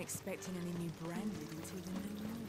expecting any new branded until the new moon.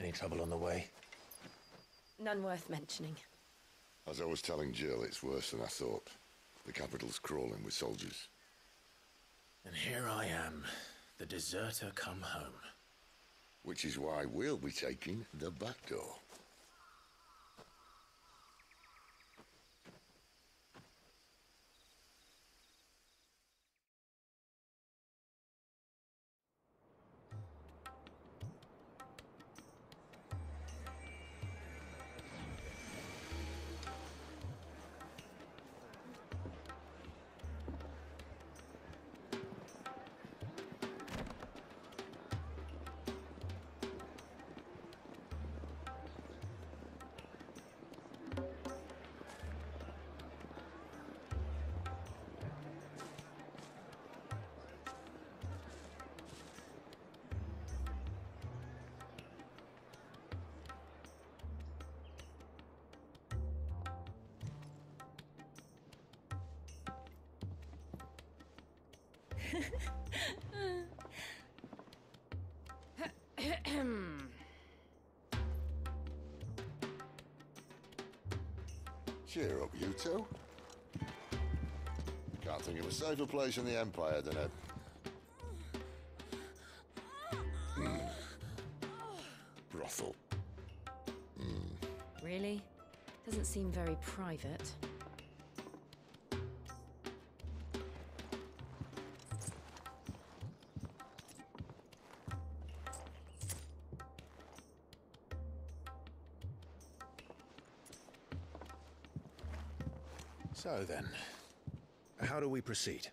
Any trouble on the way? None worth mentioning. As I was telling Jill, it's worse than I thought. The capital's crawling with soldiers. And here I am, the deserter come home. Which is why we'll be taking the back door. Cheer up, you two. Can't think of a safer place in the Empire than a... Hmm. Brothel. Really? Doesn't seem very private. So then, how do we proceed?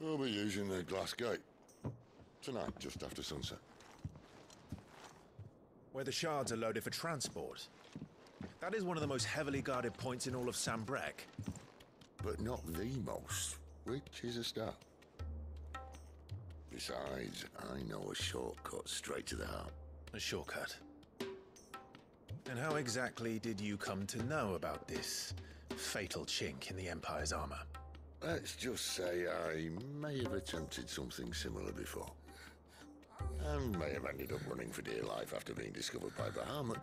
We'll be using the glass gate. Tonight, just after sunset. Where the shards are loaded for transport. That is one of the most heavily guarded points in all of Sanbreque. But not the most, which is a start. Besides, I know a shortcut straight to the heart. A shortcut. And how exactly did you come to know about this fatal chink in the Empire's armor? Let's just say I may have attempted something similar before. And may have ended up running for dear life after being discovered by Bahamut,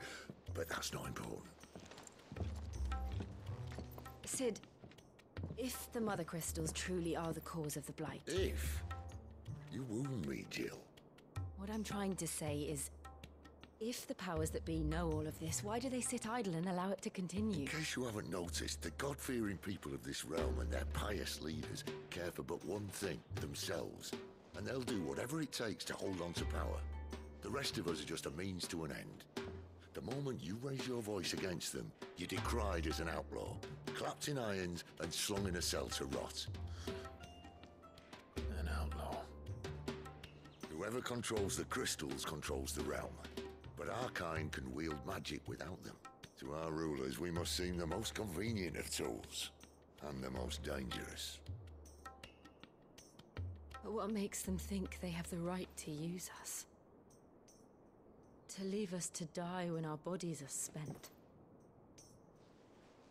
but that's not important. Sid, if the Mother Crystals truly are the cause of the Blight, If you wound me, Jill, what I'm trying to say is if the powers that be know all of this, why do they sit idle and allow it to continue? in case you haven't noticed, the God-fearing people of this realm and their pious leaders care for but one thing, themselves. And they'll do whatever it takes to hold on to power. The rest of us are just a means to an end. The moment you raise your voice against them, you're decried as an outlaw, clapped in irons and slung in a cell to rot. An outlaw. Whoever controls the crystals controls the realm. But our kind can wield magic without them. To our rulers, we must seem the most convenient of tools. And the most dangerous. But what makes them think they have the right to use us? To leave us to die when our bodies are spent?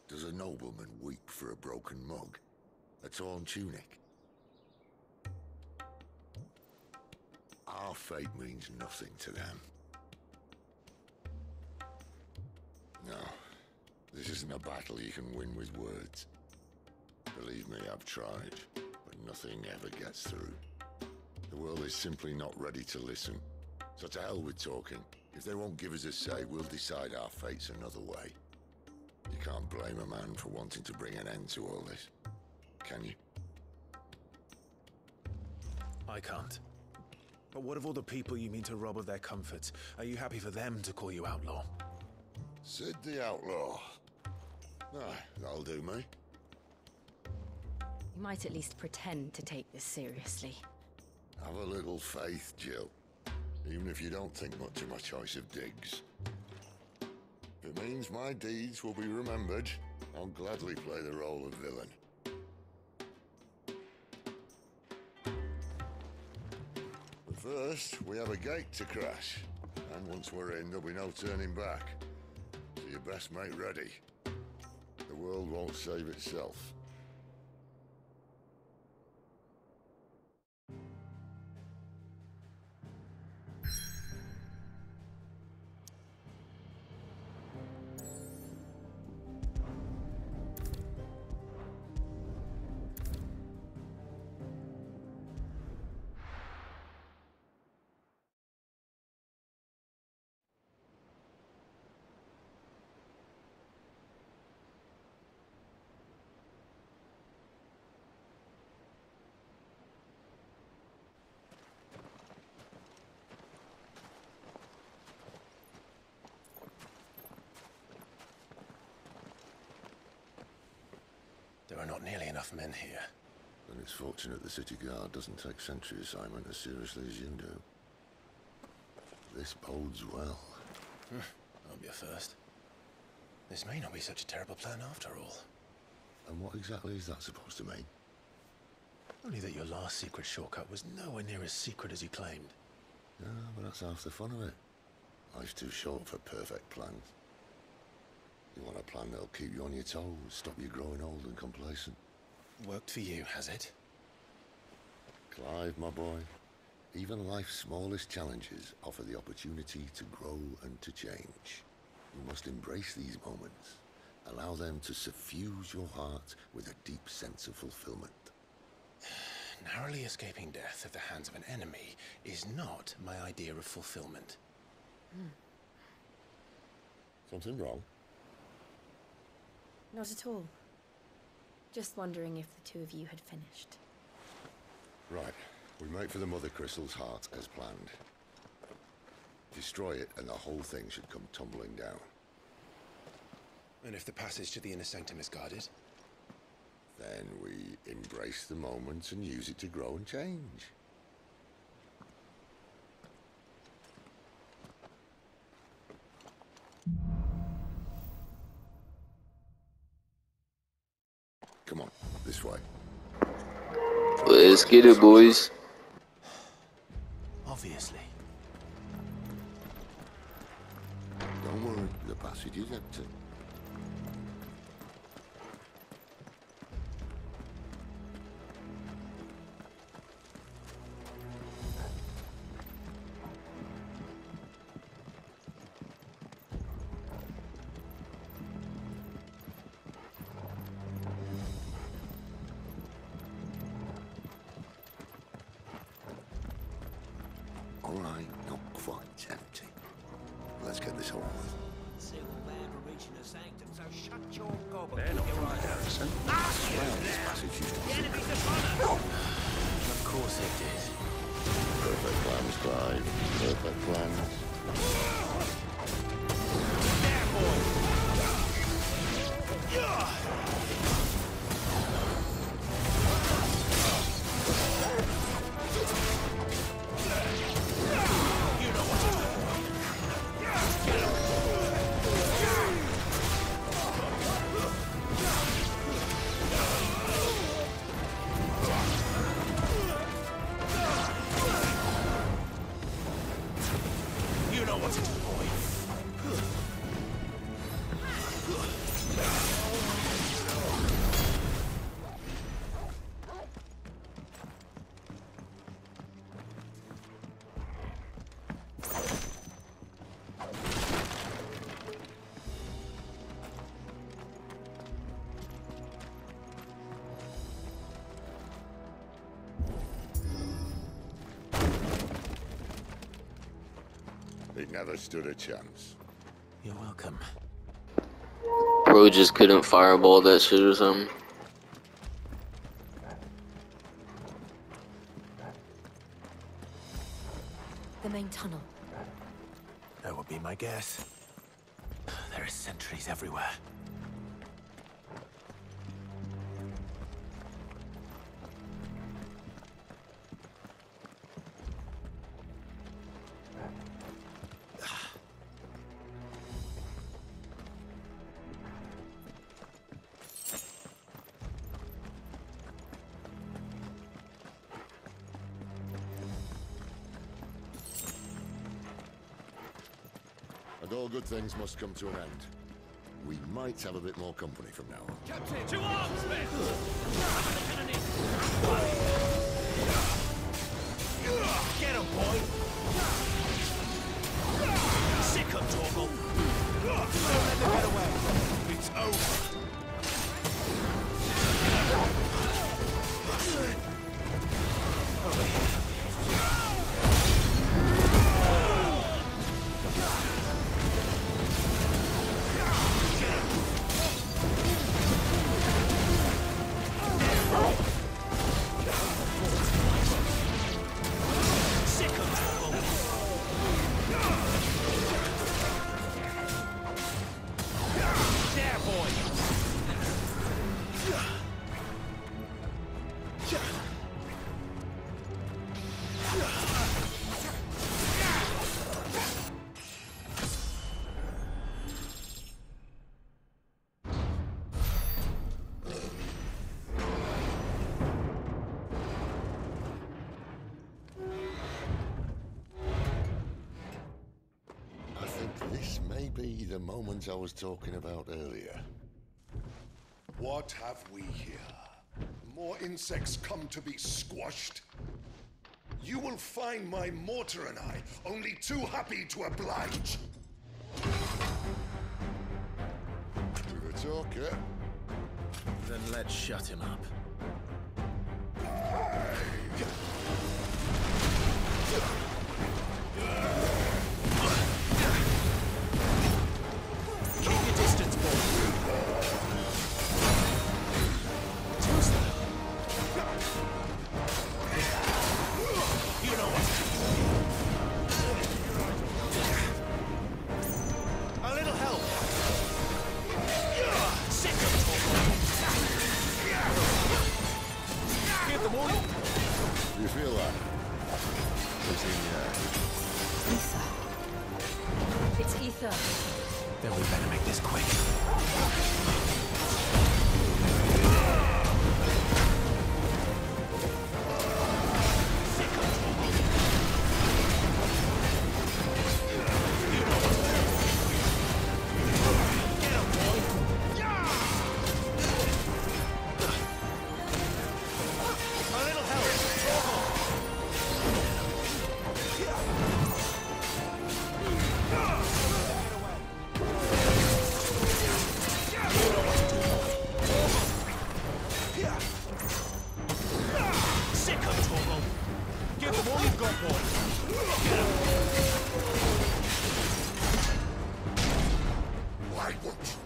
Does a nobleman weep for a broken mug? A torn tunic? our fate means nothing to them. No, this isn't a battle you can win with words. Believe me, I've tried, but nothing ever gets through. The world is simply not ready to listen. So to hell with talking. If they won't give us a say, we'll decide our fates another way. You can't blame a man for wanting to bring an end to all this, can you? I can't. But what of all the people you mean to rob of their comforts? Are you happy for them to call you outlaw? Sid the Outlaw. Ah, that'll do me. You might at least pretend to take this seriously. Have a little faith, Jill. Even if you don't think much of my choice of digs. If it means my deeds will be remembered, I'll gladly play the role of villain. But first, we have a gate to crash. And once we're in, there'll be no turning back. Best mate ready. The world won't save itself. There are not nearly enough men here. And it's fortunate the city guard doesn't take sentry assignment as seriously as you do. This bodes well. Hmm, I'll be a first. This may not be such a terrible plan after all. And what exactly is that supposed to mean? Only that your last secret shortcut was nowhere near as secret as you claimed. Yeah, but that's half the fun of it. Life's too short for perfect plans. You want a plan that'll keep you on your toes, stop you growing old and complacent. Worked for you, has it? Clive, my boy, even life's smallest challenges offer the opportunity to grow and to change. You must embrace these moments. Allow them to suffuse your heart with a deep sense of fulfillment. Narrowly escaping death at the hands of an enemy is not my idea of fulfillment. Hmm. Something wrong? Not at all. Just wondering if the two of you had finished. Right. We make for the Mother Crystal's heart as planned. Destroy it and the whole thing should come tumbling down. And if the passage to the inner sanctum is guarded? Then we embrace the moment and use it to grow and change. This way. Let's get it, boys. Obviously. Don't worry, the passage is empty. Not quite empty. Let's get this over with. Civil man for sanctum, so shut your gobble. They're not Your eyes. Harrison. Well, this passage used to The enemy's upon us! Of course it did. Perfect plans, Clive. Perfect plans. Never stood a chance. You're welcome. Bro just couldn't fireball that shit or something. The main tunnel. That would be my guess. There are sentries everywhere. Things must come to an end. We might have a bit more company from now on. Captain, to arms, men! Get him, boy! Sick of Torgal! Don't let them get away! It's over! The moment I was talking about earlier. What have we here? More insects come to be squashed? You will find my mortar and I only too happy to oblige. To the talker. Then let's shut him up. Why won't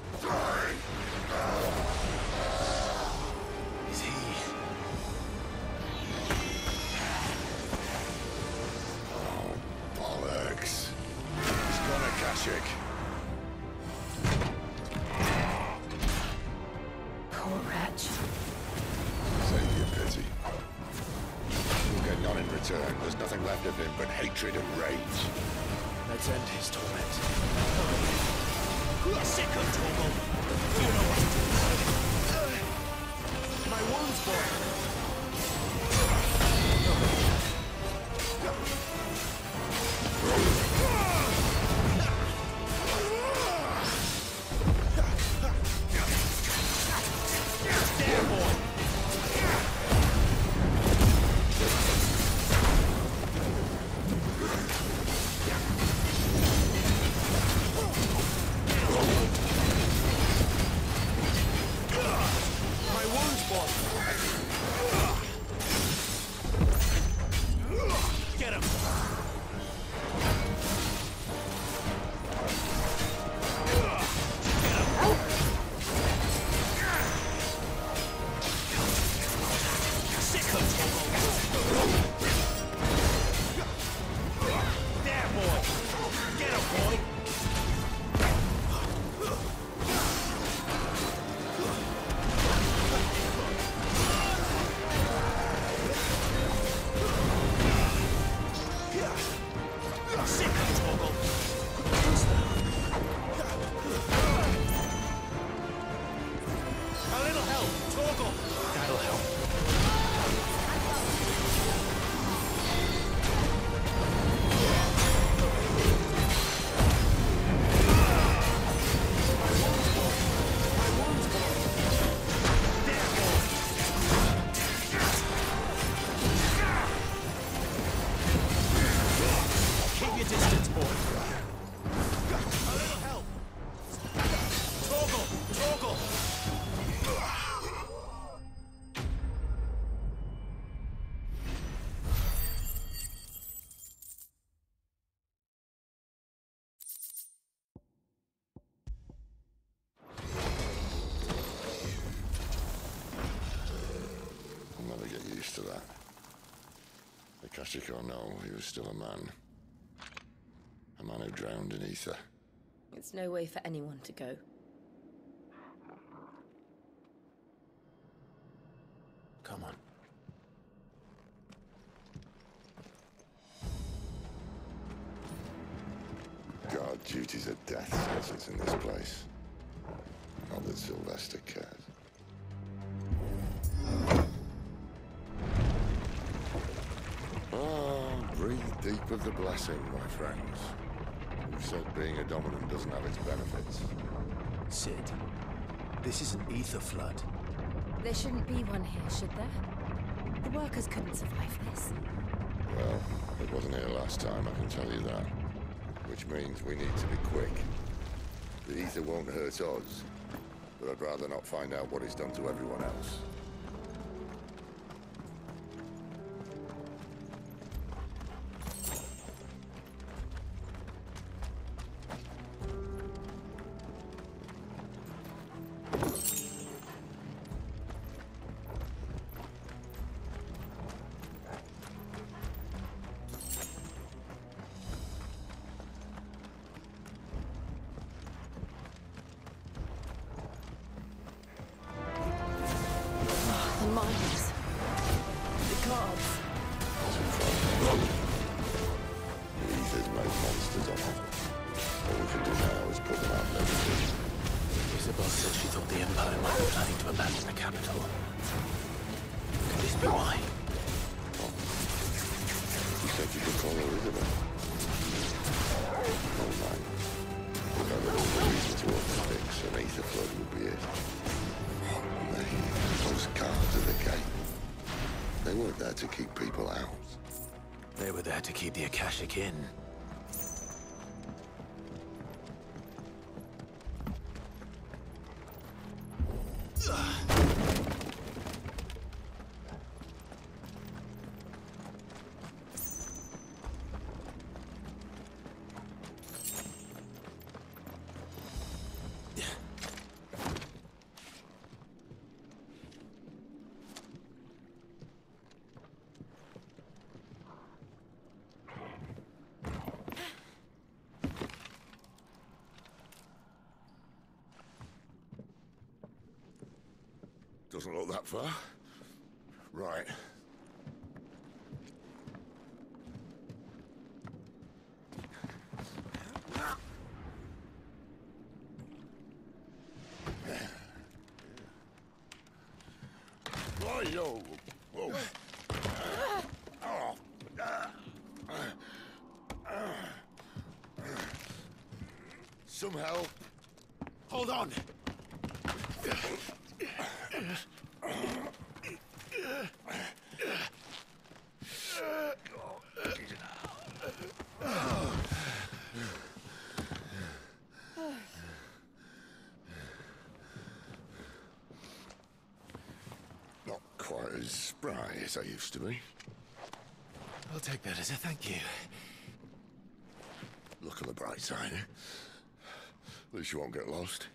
to that. The Kashiko no, he was still a man. A man who drowned in ether. It's no way for anyone to go. Of the blessing, my friends. Who said being a dominant doesn't have its benefits? Sid, this is an ether flood. There shouldn't be one here, should there? The workers couldn't survive this. Well, it wasn't here last time, I can tell you that. Which means we need to be quick. The ether won't hurt us, but I'd rather not find out what it's done to everyone else. Keep the Akashic in. Doesn't look that far. Right. Right, yo. Whoa. Oh. Some help. Hold on! Not quite as spry as I used to be. I'll take that as a thank you. Look on the bright side, eh? At least you won't get lost.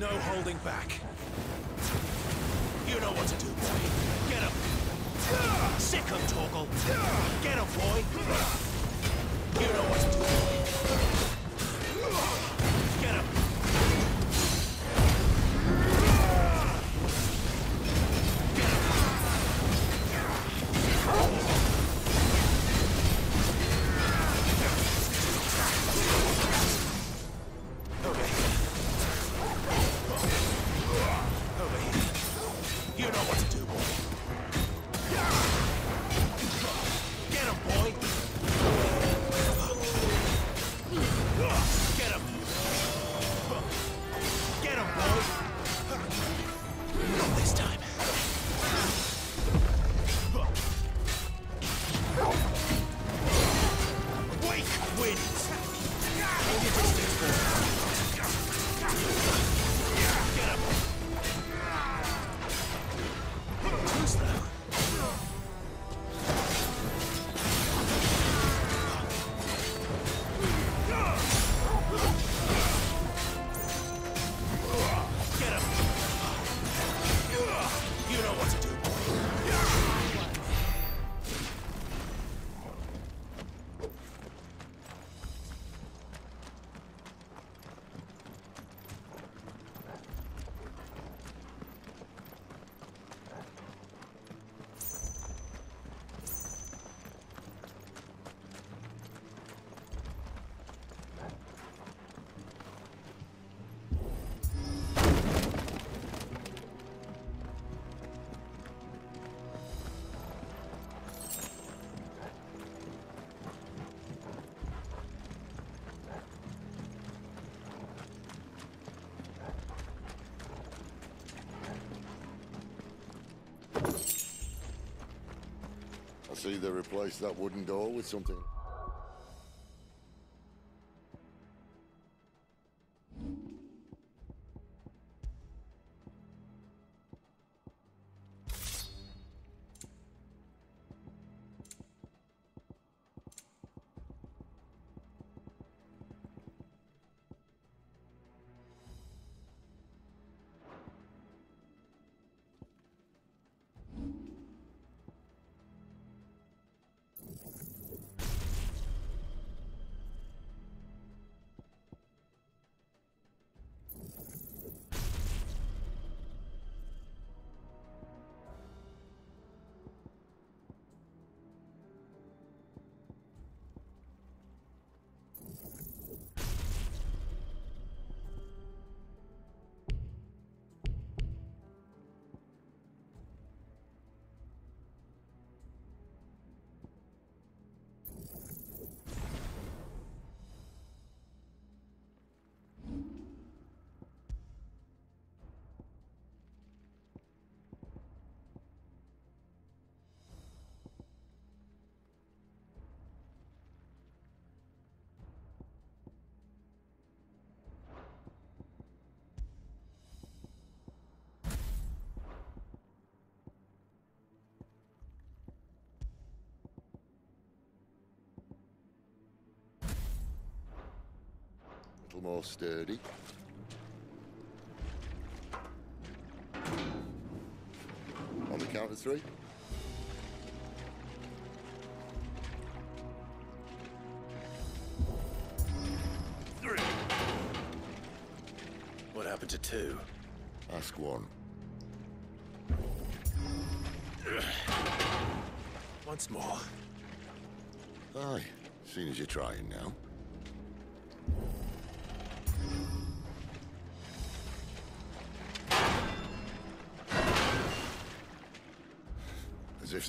No holding back. You know what to do, boy. Get him. Sick him, Torgal. Get him, boy. See they replaced that wooden door with something. Little more sturdy. On the count of three. Three. What happened to two? Ask one. Once more. Aye, seeing as you're trying now.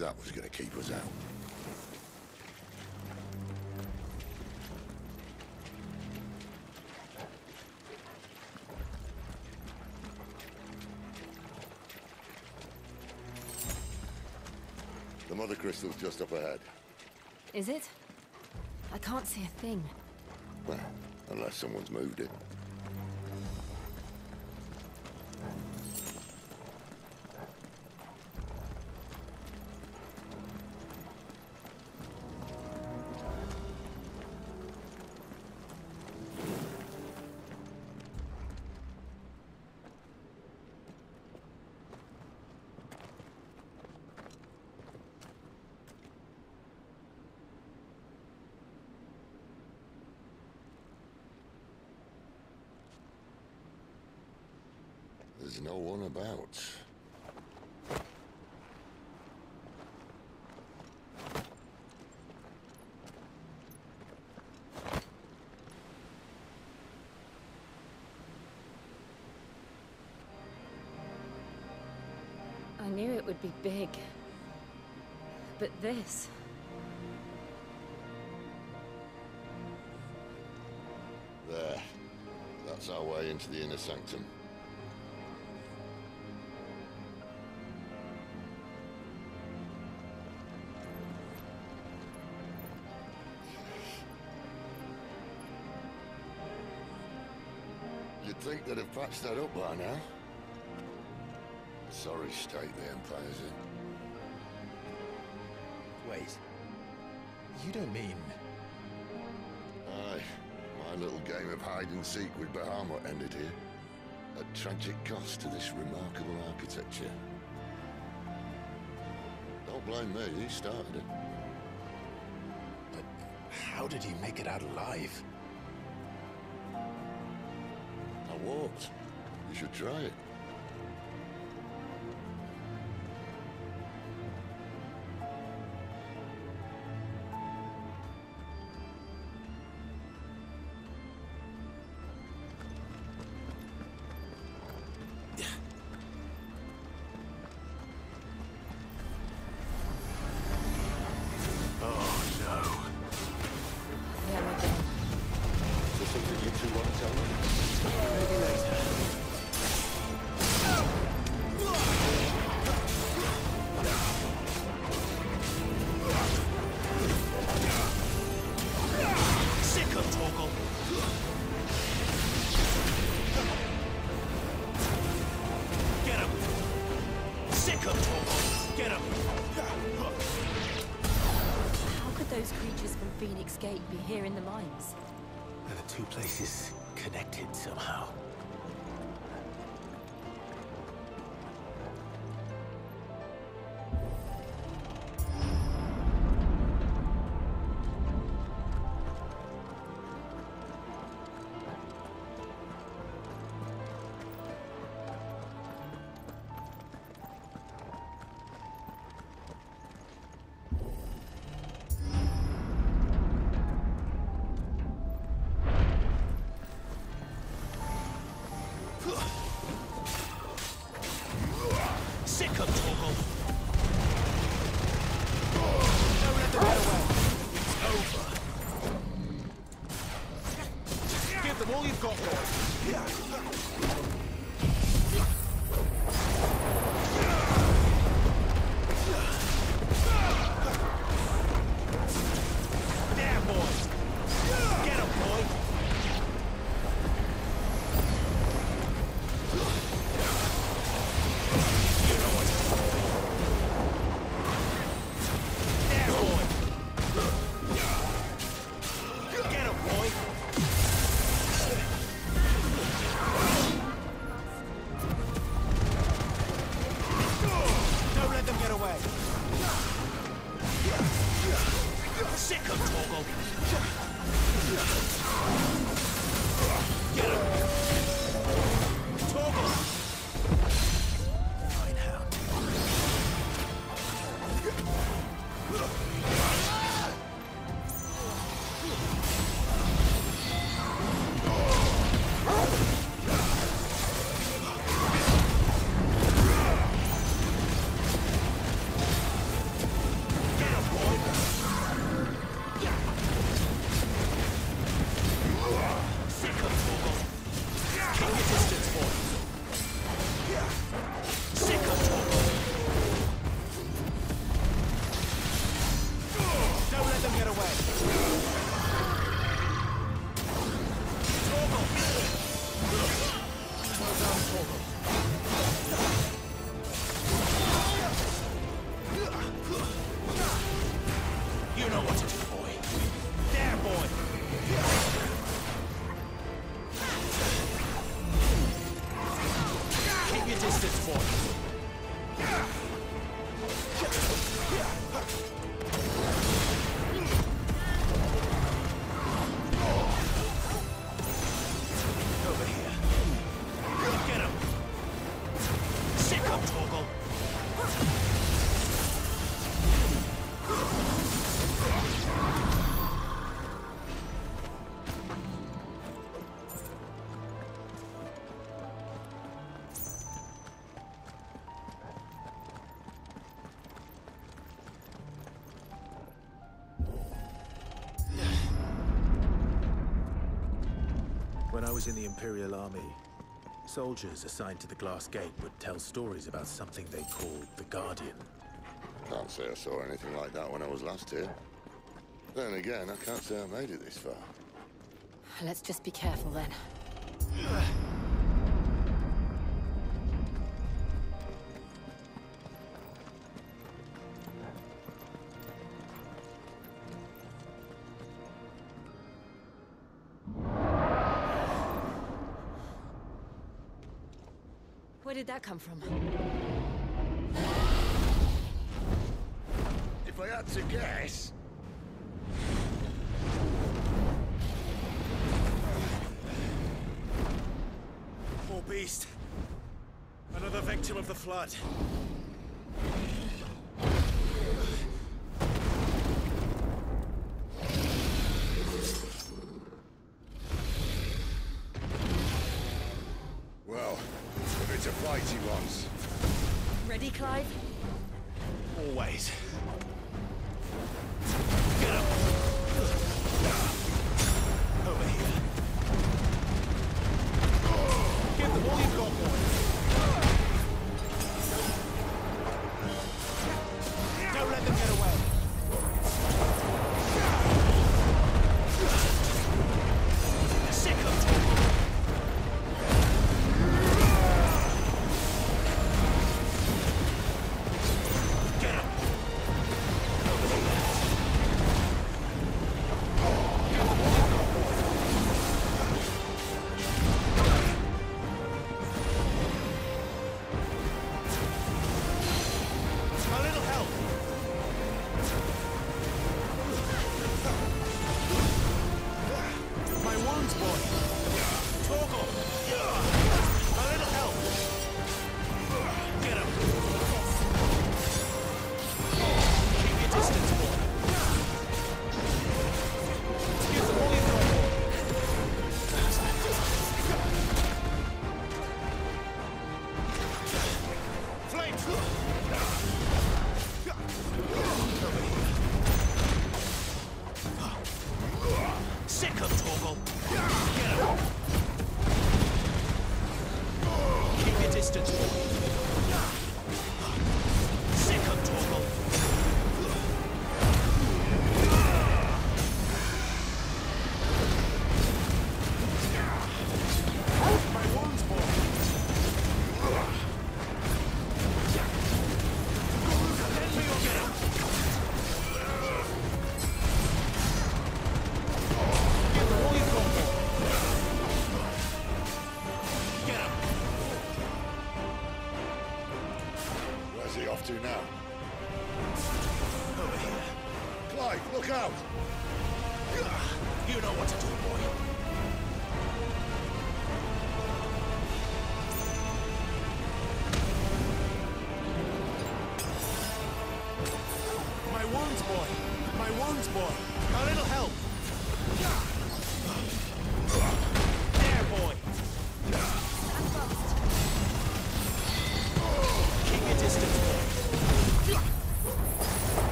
That was going to keep us out. The mother crystal's just up ahead. Is it? I can't see a thing. Well, unless someone's moved it. Knew it would be big. But this... There. That's our way into the inner sanctum. You'd think they'd have patched that up by now. Sorry state the Empire's in. Wait. You don't mean... Aye. My little game of hide and seek with Bahamut ended here. At tragic cost to this remarkable architecture. Don't blame me, he started it. But how did he make it out alive? I walked. You should try it. I was in the Imperial Army, soldiers assigned to the Glass Gate would tell stories about something they called the Guardian. Can't say I saw anything like that when I was last here. Then again, I can't say I made it this far. Let's just be careful then. come from? If I had to guess... Poor beast. Another victim of the Flood. Always. Get up!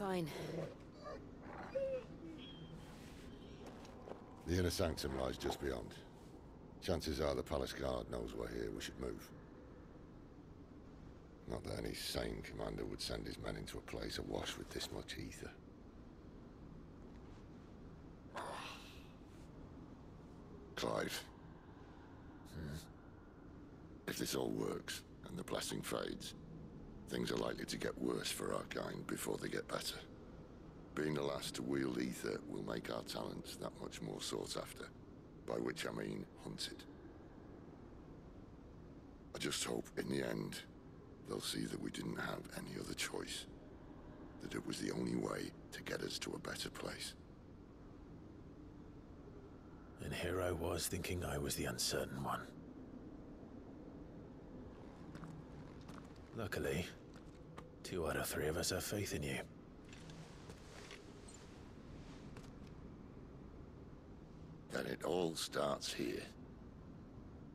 Fine. The inner sanctum lies just beyond. Chances are the palace guard knows we're here. We should move. Not that any sane commander would send his men into a place awash with this much ether. Clive. Hmm. If this all works, and the blessing fades, things are likely to get worse for our kind before they get better. Being the last to wield ether will make our talents that much more sought after. By which I mean hunted. I just hope, in the end, they'll see that we didn't have any other choice. That it was the only way to get us to a better place. And here I was thinking I was the uncertain one. Luckily, two out of three of us have faith in you. Then it all starts here.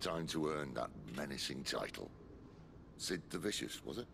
Time to earn that menacing title. Cid the Vicious, was it?